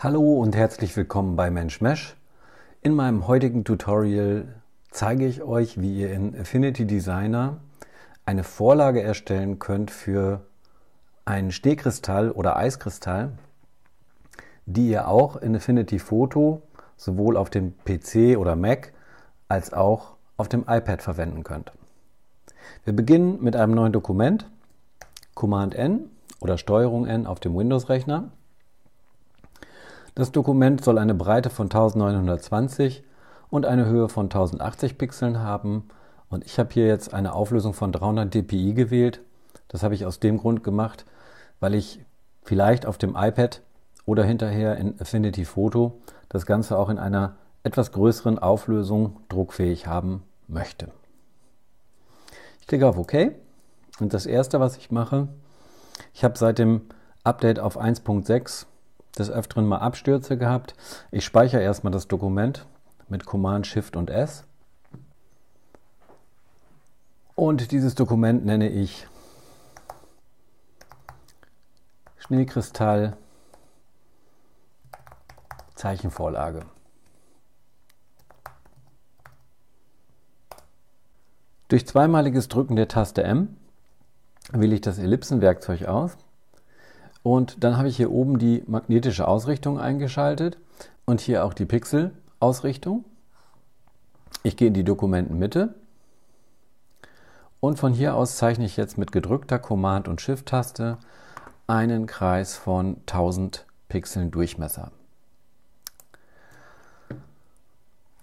Hallo und herzlich willkommen bei MenschMesh. In meinem heutigen Tutorial zeige ich euch, wie ihr in Affinity Designer eine Vorlage erstellen könnt für einen Stehkristall oder Eiskristall, die ihr auch in Affinity Photo sowohl auf dem PC oder Mac als auch auf dem iPad verwenden könnt. Wir beginnen mit einem neuen Dokument, Command N oder Steuerung N auf dem Windows-Rechner. Das Dokument soll eine Breite von 1920 und eine Höhe von 1080 Pixeln haben und ich habe hier jetzt eine Auflösung von 300 dpi gewählt. Das habe ich aus dem Grund gemacht, weil ich vielleicht auf dem iPad oder hinterher in Affinity Photo das Ganze auch in einer etwas größeren Auflösung druckfähig haben möchte. Ich klicke auf OK und das erste, was ich mache, ich habe seit dem Update auf 1.6 des Öfteren mal Abstürze gehabt. Ich speichere erstmal das Dokument mit Command Shift und S. Und dieses Dokument nenne ich Schneekristall Zeichenvorlage. Durch zweimaliges Drücken der Taste M wähle ich das Ellipsenwerkzeug aus und dann habe ich hier oben die magnetische Ausrichtung eingeschaltet und hier auch die Pixel-Ausrichtung. Ich gehe in die Dokumentenmitte und von hier aus zeichne ich jetzt mit gedrückter Command- und Shift-Taste einen Kreis von 1000 Pixeln Durchmesser.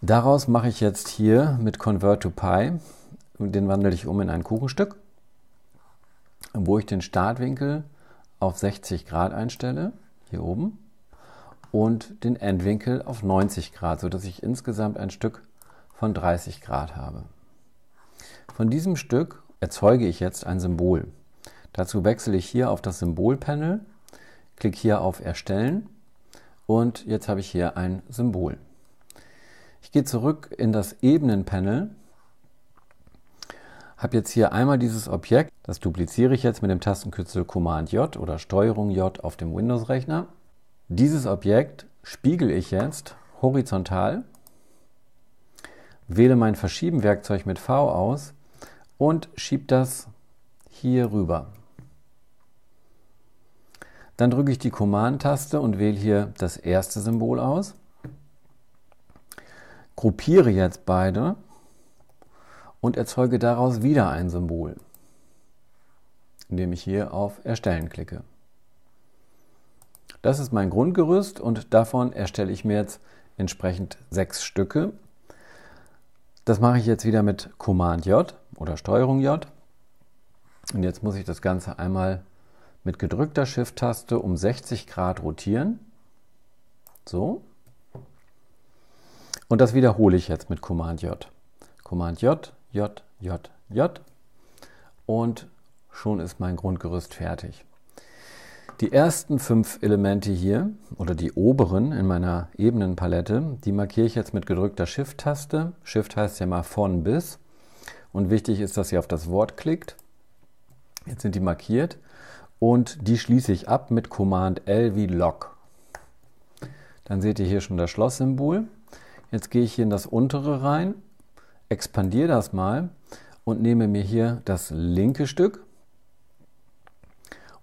Daraus mache ich jetzt hier mit Convert to Pi, den wandle ich um in ein Kuchenstück, wo ich den Startwinkel auf 60 Grad einstelle, hier oben, und den Endwinkel auf 90 Grad, sodass ich insgesamt ein Stück von 30 Grad habe. Von diesem Stück erzeuge ich jetzt ein Symbol. Dazu wechsle ich hier auf das Symbolpanel, klicke hier auf Erstellen und jetzt habe ich hier ein Symbol. Ich gehe zurück in das Ebenenpanel habe jetzt hier einmal dieses Objekt, das dupliziere ich jetzt mit dem Tastenkürzel Command J oder Steuerung J auf dem Windows-Rechner. Dieses Objekt spiegel ich jetzt horizontal, wähle mein Verschieben-Werkzeug mit V aus und schiebe das hier rüber. Dann drücke ich die Command-Taste und wähle hier das erste Symbol aus. Gruppiere jetzt beide und erzeuge daraus wieder ein Symbol, indem ich hier auf Erstellen klicke. Das ist mein Grundgerüst und davon erstelle ich mir jetzt entsprechend sechs Stücke. Das mache ich jetzt wieder mit Command J oder Steuerung J. Und jetzt muss ich das Ganze einmal mit gedrückter Shift-Taste um 60 Grad rotieren. So. Und das wiederhole ich jetzt mit Command J. Command J, J, J, J und schon ist mein Grundgerüst fertig. Die ersten fünf Elemente hier oder die oberen in meiner Ebenenpalette, die markiere ich jetzt mit gedrückter Shift-Taste. Shift heißt ja mal von bis und wichtig ist, dass ihr auf das Wort klickt. Jetzt sind die markiert und die schließe ich ab mit Command L wie Lock. Dann seht ihr hier schon das Schlosssymbol. Jetzt gehe ich hier in das untere rein expandiere das mal und nehme mir hier das linke Stück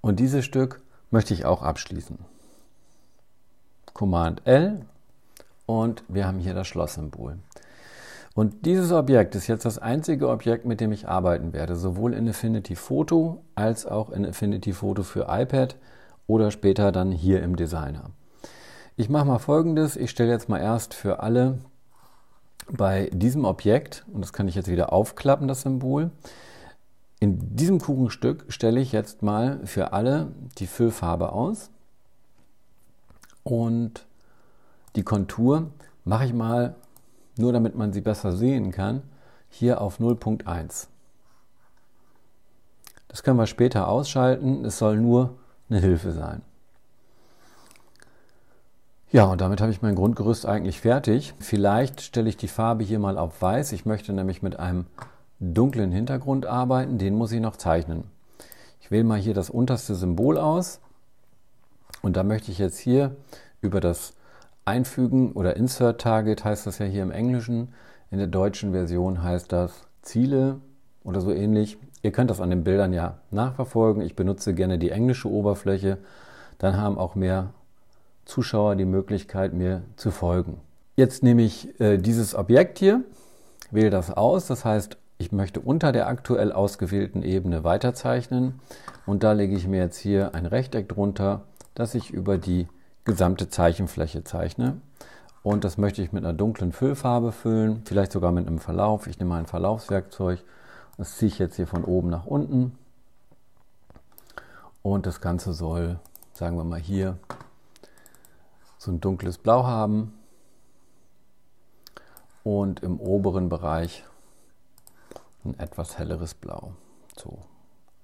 und dieses Stück möchte ich auch abschließen. Command L und wir haben hier das Schlosssymbol. Und dieses Objekt ist jetzt das einzige Objekt, mit dem ich arbeiten werde, sowohl in Affinity Photo als auch in Affinity Photo für iPad oder später dann hier im Designer. Ich mache mal folgendes, ich stelle jetzt mal erst für alle bei diesem Objekt, und das kann ich jetzt wieder aufklappen, das Symbol, in diesem Kuchenstück stelle ich jetzt mal für alle die Füllfarbe aus und die Kontur mache ich mal, nur damit man sie besser sehen kann, hier auf 0.1. Das können wir später ausschalten, es soll nur eine Hilfe sein. Ja, und damit habe ich mein Grundgerüst eigentlich fertig. Vielleicht stelle ich die Farbe hier mal auf weiß. Ich möchte nämlich mit einem dunklen Hintergrund arbeiten. Den muss ich noch zeichnen. Ich wähle mal hier das unterste Symbol aus. Und da möchte ich jetzt hier über das Einfügen oder Insert Target heißt das ja hier im Englischen. In der deutschen Version heißt das Ziele oder so ähnlich. Ihr könnt das an den Bildern ja nachverfolgen. Ich benutze gerne die englische Oberfläche. Dann haben auch mehr Zuschauer die Möglichkeit, mir zu folgen. Jetzt nehme ich äh, dieses Objekt hier, wähle das aus. Das heißt, ich möchte unter der aktuell ausgewählten Ebene weiterzeichnen. Und da lege ich mir jetzt hier ein Rechteck drunter, das ich über die gesamte Zeichenfläche zeichne. Und das möchte ich mit einer dunklen Füllfarbe füllen, vielleicht sogar mit einem Verlauf. Ich nehme ein Verlaufswerkzeug. Das ziehe ich jetzt hier von oben nach unten. Und das Ganze soll, sagen wir mal hier, so ein dunkles Blau haben. Und im oberen Bereich ein etwas helleres Blau. So.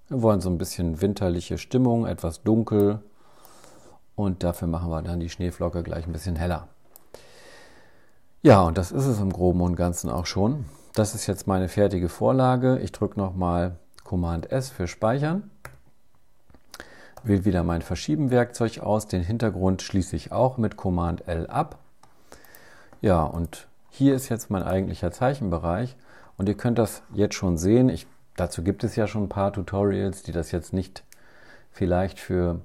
Wir wollen so ein bisschen winterliche Stimmung, etwas dunkel. Und dafür machen wir dann die Schneeflocke gleich ein bisschen heller. Ja, und das ist es im Groben und Ganzen auch schon. Das ist jetzt meine fertige Vorlage. Ich drücke nochmal Command S für Speichern. Wähle wieder mein Verschieben-Werkzeug aus. Den Hintergrund schließe ich auch mit Command L ab. Ja, und hier ist jetzt mein eigentlicher Zeichenbereich. Und ihr könnt das jetzt schon sehen. Ich, dazu gibt es ja schon ein paar Tutorials, die das jetzt nicht vielleicht für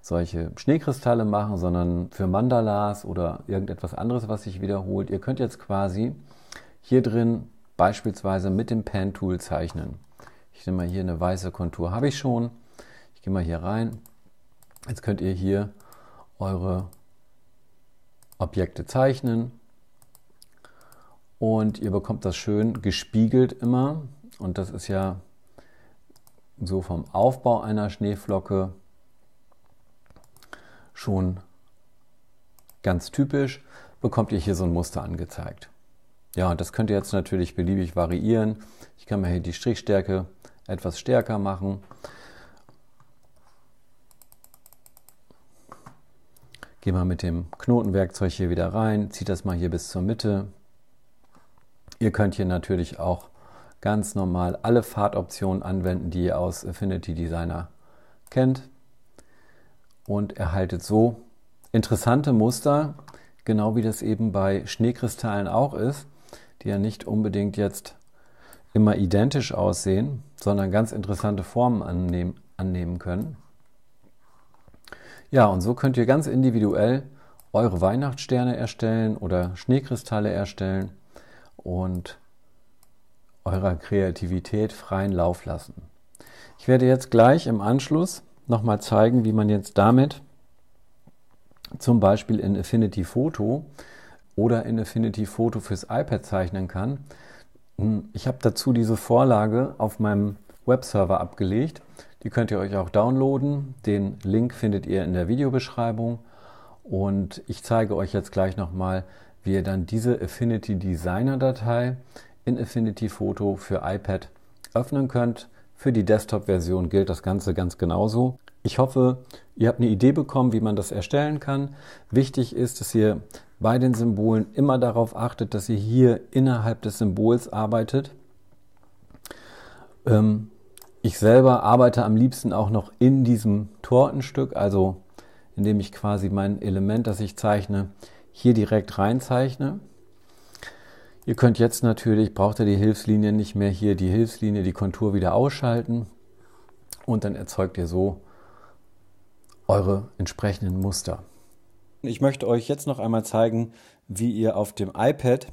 solche Schneekristalle machen, sondern für Mandalas oder irgendetwas anderes, was sich wiederholt. Ihr könnt jetzt quasi hier drin beispielsweise mit dem Pen-Tool zeichnen. Ich nehme mal hier eine weiße Kontur, habe ich schon. Ich gehe mal hier rein. Jetzt könnt ihr hier eure Objekte zeichnen und ihr bekommt das schön gespiegelt immer. Und das ist ja so vom Aufbau einer Schneeflocke schon ganz typisch, bekommt ihr hier so ein Muster angezeigt. Ja, das könnt ihr jetzt natürlich beliebig variieren. Ich kann mir hier die Strichstärke etwas stärker machen. Gehe mal mit dem Knotenwerkzeug hier wieder rein, zieht das mal hier bis zur Mitte, Ihr könnt hier natürlich auch ganz normal alle Fahrtoptionen anwenden, die ihr aus Affinity Designer kennt und erhaltet so interessante Muster, genau wie das eben bei Schneekristallen auch ist, die ja nicht unbedingt jetzt immer identisch aussehen, sondern ganz interessante Formen annehmen, annehmen können. Ja, und so könnt ihr ganz individuell eure Weihnachtssterne erstellen oder Schneekristalle erstellen und eurer Kreativität freien Lauf lassen. Ich werde jetzt gleich im Anschluss nochmal zeigen, wie man jetzt damit zum Beispiel in Affinity Photo oder in Affinity Photo fürs iPad zeichnen kann. Ich habe dazu diese Vorlage auf meinem Webserver abgelegt. Die könnt ihr euch auch downloaden. Den Link findet ihr in der Videobeschreibung. Und ich zeige euch jetzt gleich nochmal, wie ihr dann diese Affinity Designer Datei in Affinity Photo für iPad öffnen könnt. Für die Desktop-Version gilt das Ganze ganz genauso. Ich hoffe, ihr habt eine Idee bekommen, wie man das erstellen kann. Wichtig ist, dass ihr bei den Symbolen immer darauf achtet, dass ihr hier innerhalb des Symbols arbeitet. Ähm, ich selber arbeite am liebsten auch noch in diesem Tortenstück, also indem ich quasi mein Element, das ich zeichne, hier direkt reinzeichne. Ihr könnt jetzt natürlich, braucht ihr die Hilfslinie nicht mehr, hier die Hilfslinie, die Kontur wieder ausschalten und dann erzeugt ihr so eure entsprechenden Muster. Ich möchte euch jetzt noch einmal zeigen, wie ihr auf dem iPad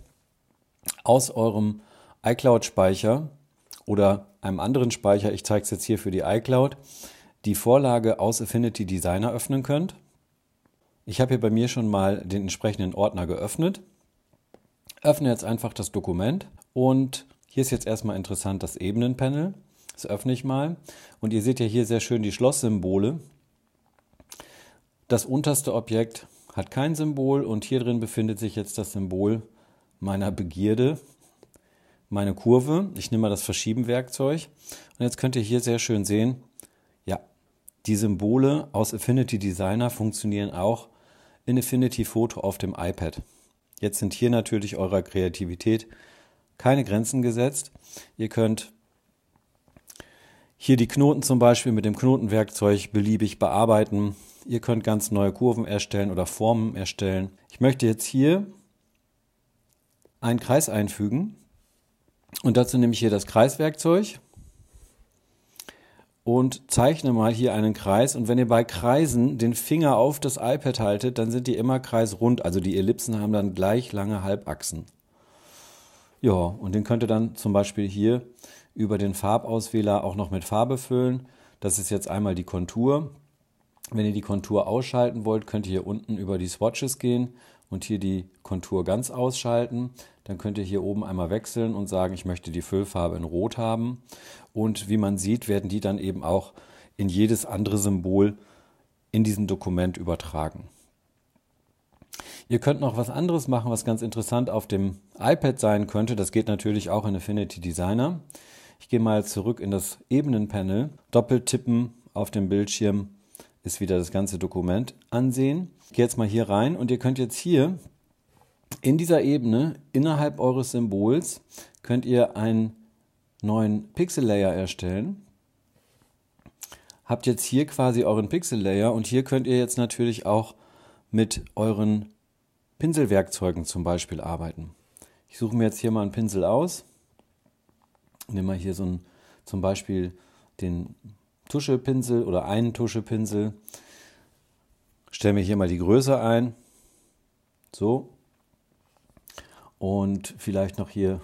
aus eurem iCloud-Speicher oder einem anderen Speicher, ich zeige es jetzt hier für die iCloud, die Vorlage aus Affinity Designer öffnen könnt. Ich habe hier bei mir schon mal den entsprechenden Ordner geöffnet. Öffne jetzt einfach das Dokument und hier ist jetzt erstmal interessant das Ebenenpanel. Das öffne ich mal und ihr seht ja hier sehr schön die Schlosssymbole. Das unterste Objekt hat kein Symbol und hier drin befindet sich jetzt das Symbol meiner Begierde, meine Kurve. Ich nehme mal das Verschieben-Werkzeug und jetzt könnt ihr hier sehr schön sehen, ja, die Symbole aus Affinity Designer funktionieren auch in Affinity Photo auf dem iPad. Jetzt sind hier natürlich eurer Kreativität keine Grenzen gesetzt. Ihr könnt hier die Knoten zum Beispiel mit dem Knotenwerkzeug beliebig bearbeiten. Ihr könnt ganz neue Kurven erstellen oder Formen erstellen. Ich möchte jetzt hier einen Kreis einfügen und dazu nehme ich hier das Kreiswerkzeug und zeichne mal hier einen Kreis. Und wenn ihr bei Kreisen den Finger auf das iPad haltet, dann sind die immer kreisrund. Also die Ellipsen haben dann gleich lange Halbachsen. Ja, und den könnt ihr dann zum Beispiel hier über den Farbauswähler auch noch mit Farbe füllen. Das ist jetzt einmal die Kontur. Wenn ihr die Kontur ausschalten wollt, könnt ihr hier unten über die Swatches gehen und hier die Kontur ganz ausschalten. Dann könnt ihr hier oben einmal wechseln und sagen, ich möchte die Füllfarbe in Rot haben. Und wie man sieht, werden die dann eben auch in jedes andere Symbol in diesem Dokument übertragen. Ihr könnt noch was anderes machen, was ganz interessant auf dem iPad sein könnte. Das geht natürlich auch in Affinity Designer. Ich gehe mal zurück in das Ebenenpanel. Doppeltippen auf dem Bildschirm ist wieder das ganze Dokument ansehen. Ich gehe jetzt mal hier rein und ihr könnt jetzt hier in dieser Ebene innerhalb eures Symbols könnt ihr einen neuen Pixel Layer erstellen. Habt jetzt hier quasi euren Pixel Layer und hier könnt ihr jetzt natürlich auch mit euren Pinselwerkzeugen zum Beispiel arbeiten. Ich suche mir jetzt hier mal einen Pinsel aus. Nehme mal hier so ein, zum Beispiel den Tuschepinsel oder einen Tuschepinsel. Stelle mir hier mal die Größe ein. So. Und vielleicht noch hier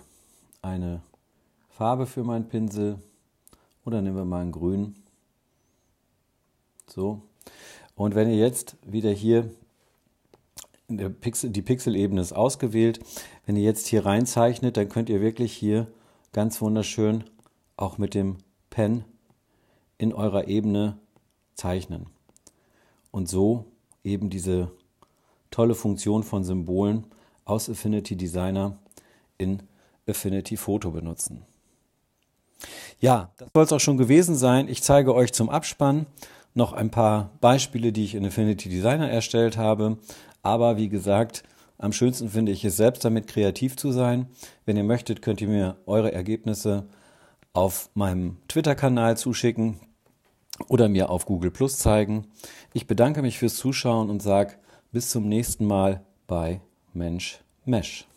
eine Farbe für meinen Pinsel. Oder nehmen wir mal ein Grün. So. Und wenn ihr jetzt wieder hier Pixel, die Pixelebene ist ausgewählt. Wenn ihr jetzt hier reinzeichnet, dann könnt ihr wirklich hier ganz wunderschön auch mit dem Pen in eurer Ebene zeichnen. Und so eben diese tolle Funktion von Symbolen aus Affinity Designer in Affinity Photo benutzen. Ja, das soll es auch schon gewesen sein. Ich zeige euch zum Abspann noch ein paar Beispiele, die ich in Affinity Designer erstellt habe. Aber wie gesagt, am schönsten finde ich es selbst damit kreativ zu sein. Wenn ihr möchtet, könnt ihr mir eure Ergebnisse auf meinem Twitter-Kanal zuschicken oder mir auf Google Plus zeigen. Ich bedanke mich fürs Zuschauen und sage bis zum nächsten Mal bei Mensch Mesh.